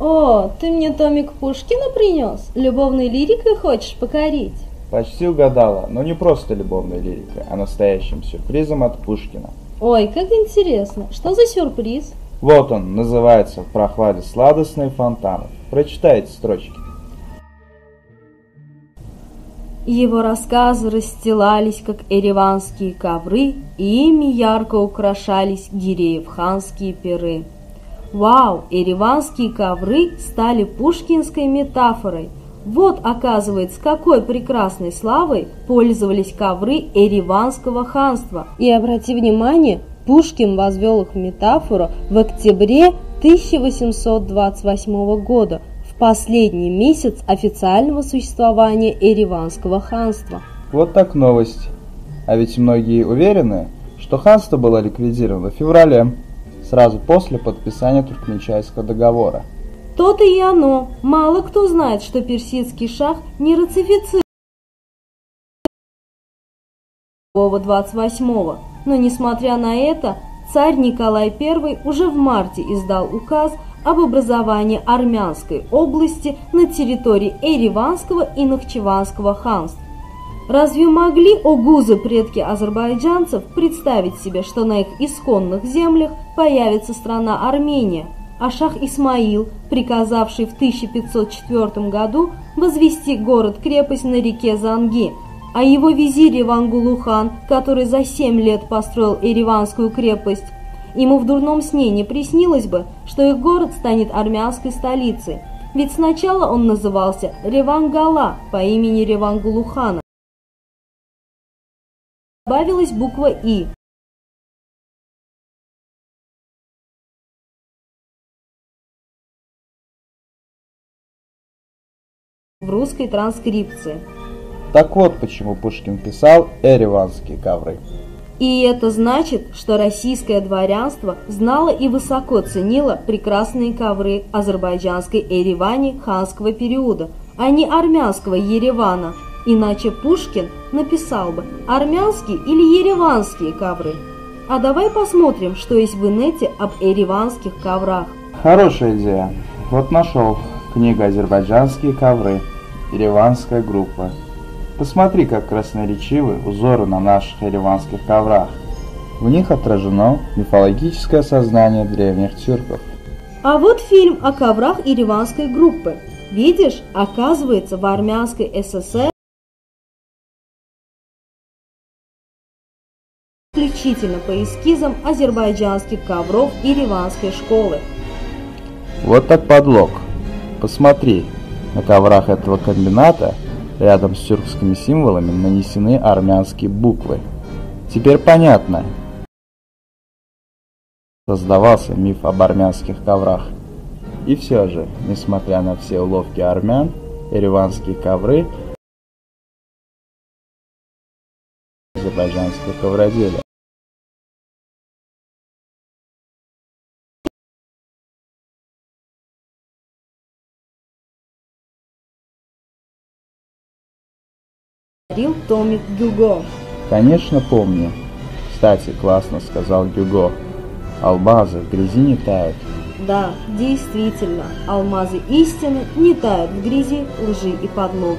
О, ты мне томик Пушкина принес? Любовной лирикой хочешь покорить? Почти угадала, но не просто любовной лирикой, а настоящим сюрпризом от Пушкина. Ой, как интересно. Что за сюрприз? Вот он, называется «В прохладе сладостной фонтанов». Прочитайте строчки. Его рассказы расстилались, как эреванские ковры, и ими ярко украшались гиреев-ханские пиры. Вау, эреванские ковры стали пушкинской метафорой. Вот, оказывается, какой прекрасной славой пользовались ковры эреванского ханства. И обрати внимание, Пушкин возвел их в метафору в октябре 1828 года, последний месяц официального существования Ереванского ханства. Вот так новость. А ведь многие уверены, что ханство было ликвидировано в феврале, сразу после подписания Туркменчайского договора. То-то и оно. Мало кто знает, что персидский шах не ратифицировал 28-го. Но несмотря на это, царь Николай I уже в марте издал указ об образовании Армянской области на территории Эреванского и Нахчеванского ханств. Разве могли огузы предки азербайджанцев представить себе, что на их исконных землях появится страна Армения, а шах Исмаил, приказавший в 1504 году возвести город-крепость на реке Занги, а его визирь Ивангулухан, который за семь лет построил Ереванскую крепость, Ему в дурном сне не приснилось бы, что их город станет армянской столицей, ведь сначала он назывался Ревангала по имени Ревангулухана. Добавилась буква «И». в русской транскрипции. Так вот почему Пушкин писал «Эреванские ковры». И это значит, что российское дворянство знало и высоко ценило прекрасные ковры азербайджанской Эревани ханского периода, а не армянского Еревана. Иначе Пушкин написал бы армянские или ереванские ковры. А давай посмотрим, что есть в инете об эреванских коврах. Хорошая идея. Вот нашел. Книга «Азербайджанские ковры». Ереванская группа. Посмотри, как красноречивы узоры на наших ереванских коврах. В них отражено мифологическое сознание древних тюрков. А вот фильм о коврах ереванской группы. Видишь, оказывается, в армянской ССР исключительно по эскизам азербайджанских ковров и риванской школы. Вот так подлог. Посмотри, на коврах этого комбината Рядом с тюркскими символами нанесены армянские буквы. Теперь понятно. Создавался миф об армянских коврах. И все же, несмотря на все уловки армян, ереванские ковры азербайджанского ковроделия. Говорил Томик Гюго. Конечно, помню. Кстати, классно сказал Гюго. Алмазы в грязи не тают. Да, действительно, алмазы истины не тают в грязи, лжи и подлога.